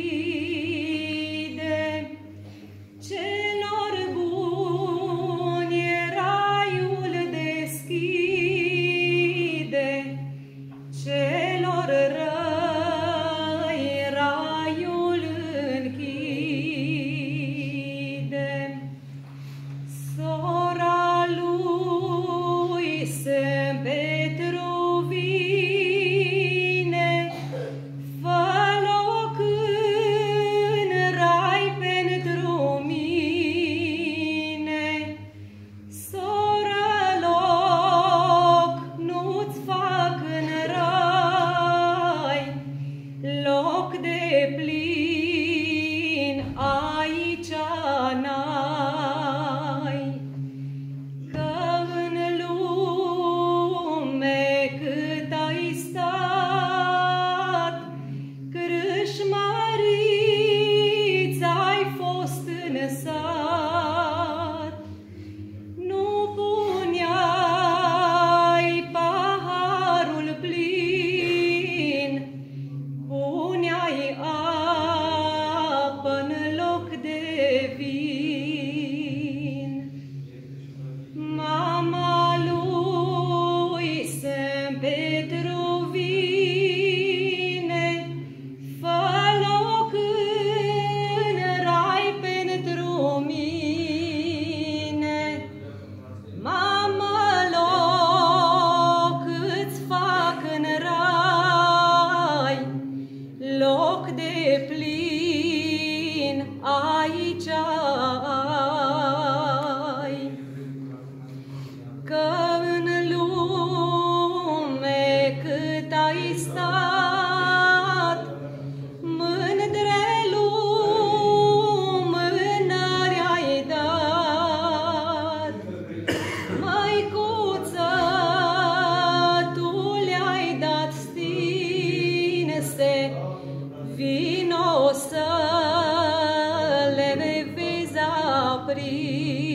Thank you. aici ai, că în lume cât ai stat, mândre lumânări ai dat, mai tu le-ai dat stinse, vii abrir.